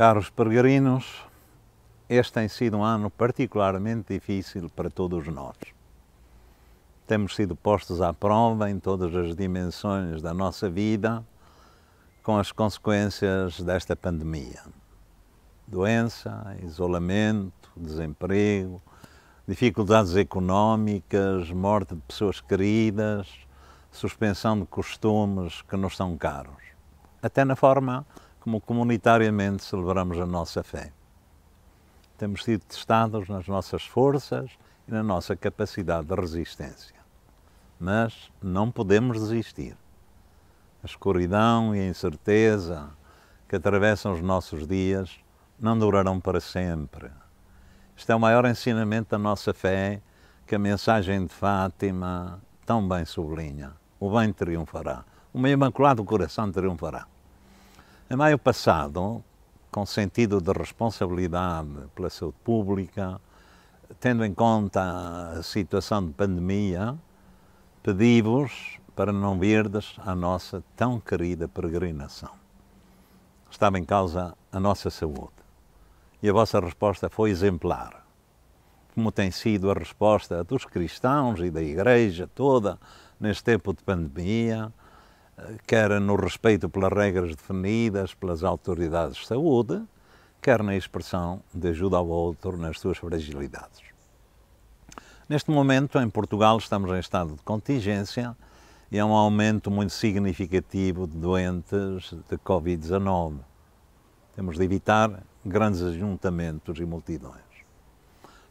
Caros peregrinos, este tem sido um ano particularmente difícil para todos nós. Temos sido postos à prova em todas as dimensões da nossa vida com as consequências desta pandemia. Doença, isolamento, desemprego, dificuldades económicas, morte de pessoas queridas, suspensão de costumes que nos são caros. Até na forma como comunitariamente celebramos a nossa fé. Temos sido testados nas nossas forças e na nossa capacidade de resistência. Mas não podemos desistir. A escuridão e a incerteza que atravessam os nossos dias não durarão para sempre. Este é o maior ensinamento da nossa fé que a mensagem de Fátima tão bem sublinha. O bem triunfará. O meu imaculado coração triunfará. Em maio passado, com sentido de responsabilidade pela saúde pública, tendo em conta a situação de pandemia, pedi-vos para não virdes a nossa tão querida peregrinação. Estava em causa a nossa saúde e a vossa resposta foi exemplar, como tem sido a resposta dos cristãos e da Igreja toda neste tempo de pandemia, quer no respeito pelas regras definidas pelas autoridades de saúde, quer na expressão de ajuda ao outro nas suas fragilidades. Neste momento, em Portugal, estamos em estado de contingência e há um aumento muito significativo de doentes de Covid-19. Temos de evitar grandes ajuntamentos e multidões.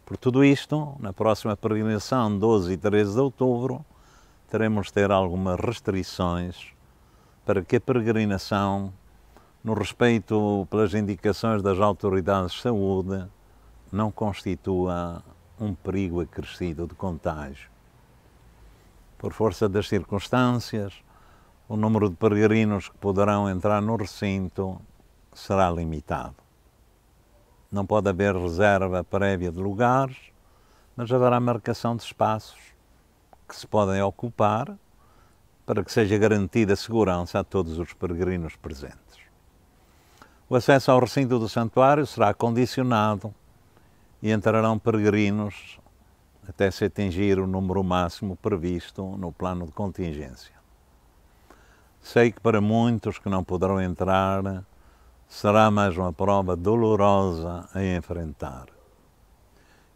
Por tudo isto, na próxima peregrinação, 12 e 13 de outubro, teremos de ter algumas restrições para que a peregrinação, no respeito pelas indicações das autoridades de saúde, não constitua um perigo acrescido de contágio. Por força das circunstâncias, o número de peregrinos que poderão entrar no recinto será limitado. Não pode haver reserva prévia de lugares, mas haverá marcação de espaços que se podem ocupar para que seja garantida segurança a todos os peregrinos presentes. O acesso ao recinto do santuário será condicionado e entrarão peregrinos até se atingir o número máximo previsto no plano de contingência. Sei que para muitos que não poderão entrar será mais uma prova dolorosa a enfrentar.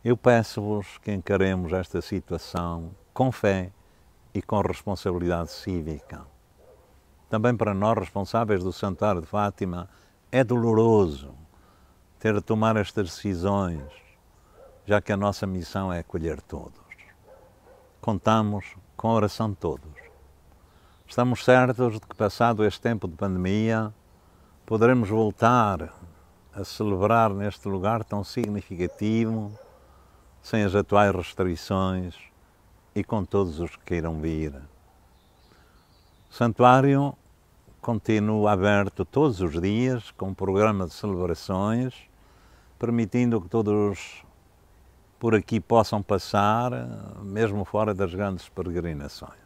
Eu peço-vos que encaremos esta situação com fé e com responsabilidade cívica. Também para nós, responsáveis do Santuário de Fátima, é doloroso ter de tomar estas decisões, já que a nossa missão é acolher todos. Contamos com a oração de todos. Estamos certos de que, passado este tempo de pandemia, poderemos voltar a celebrar neste lugar tão significativo, sem as atuais restrições e com todos os que queiram vir. O santuário continua aberto todos os dias com um programa de celebrações, permitindo que todos por aqui possam passar, mesmo fora das grandes peregrinações.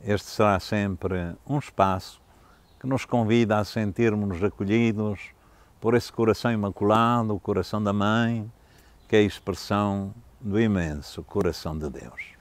Este será sempre um espaço que nos convida a sentirmos-nos acolhidos por esse coração imaculado, o coração da Mãe, que é a expressão do imenso coração de Deus.